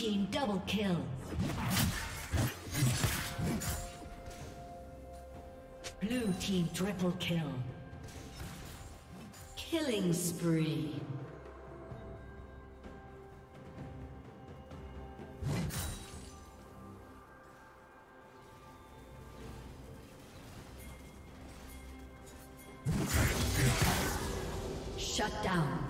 team double kill. Blue team triple kill. Killing spree. Shut down.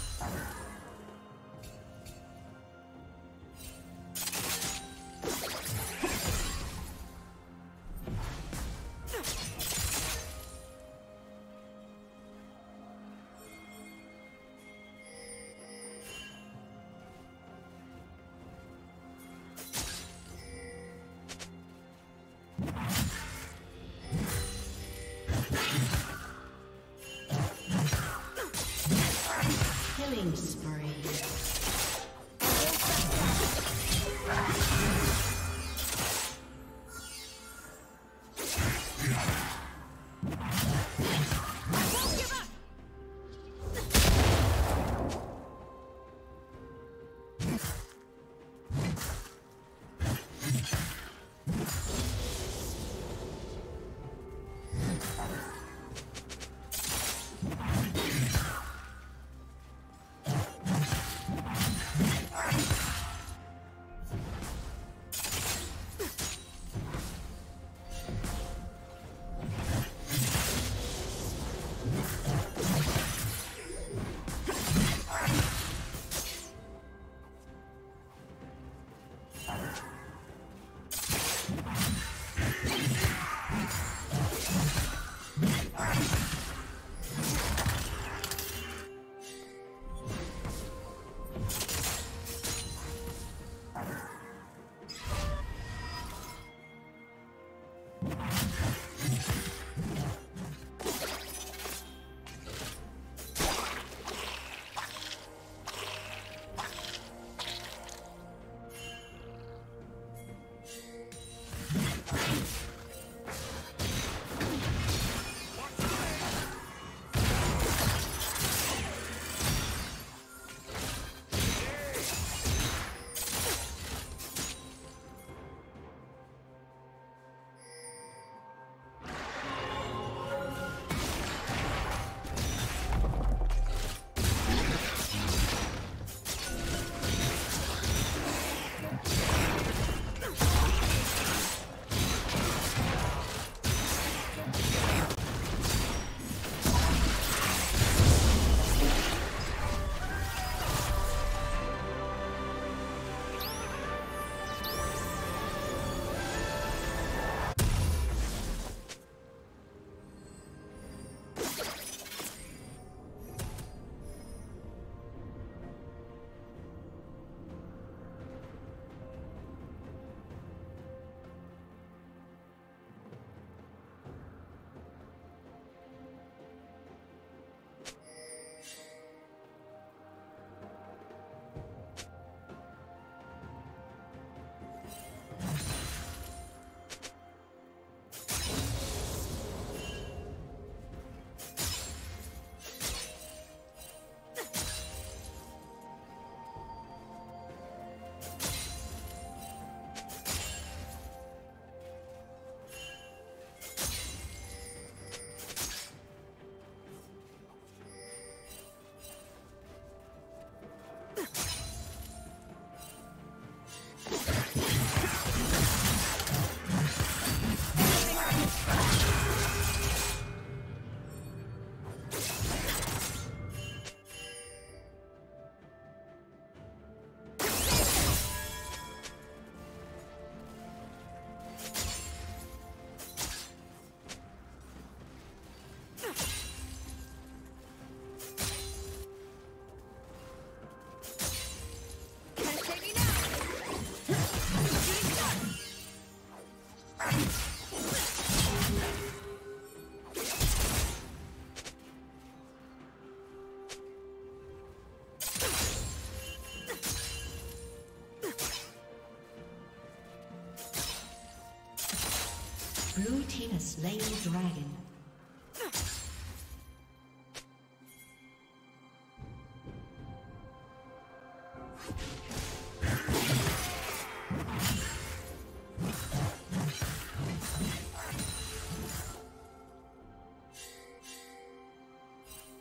Slain the dragon.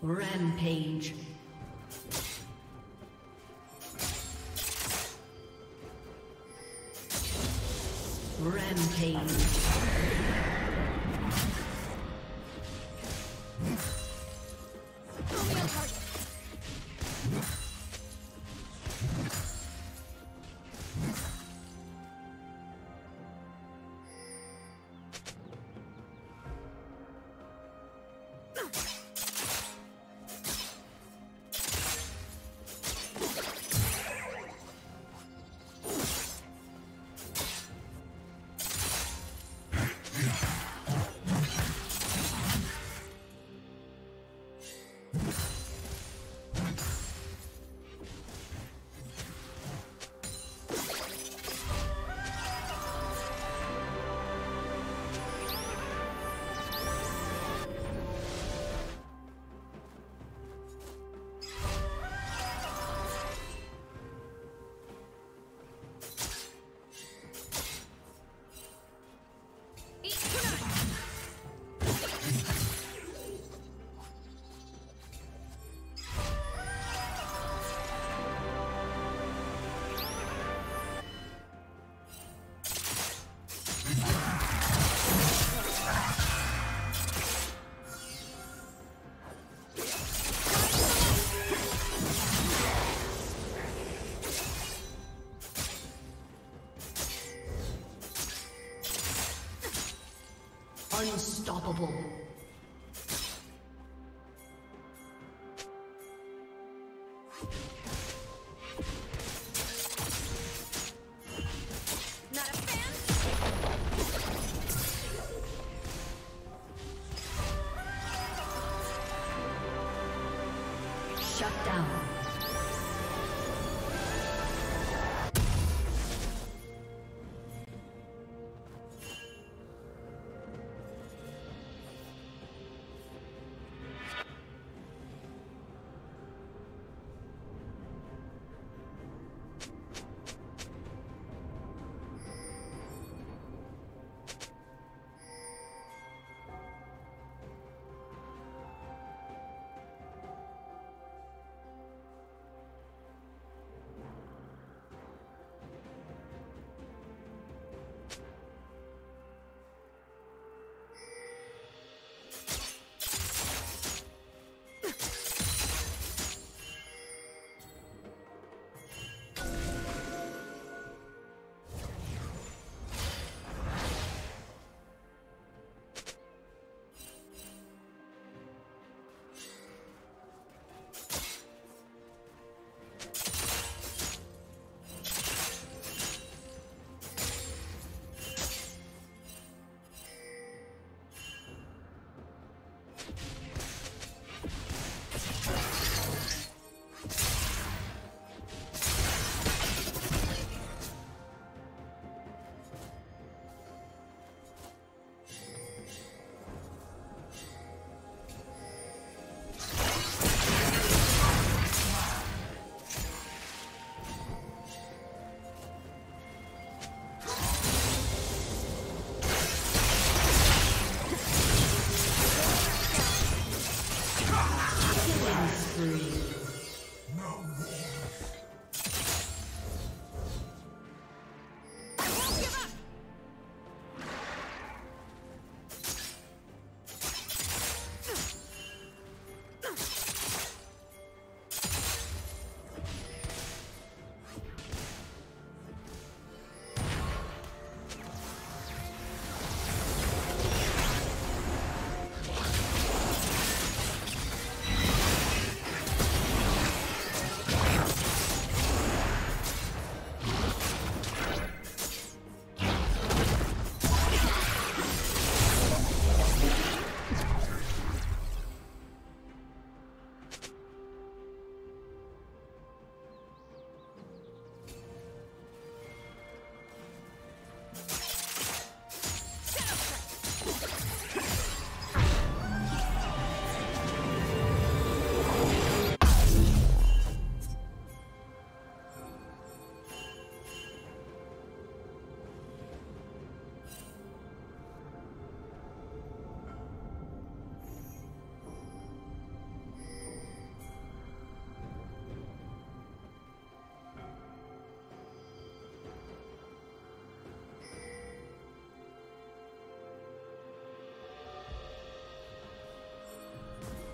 Rampage. Rampage.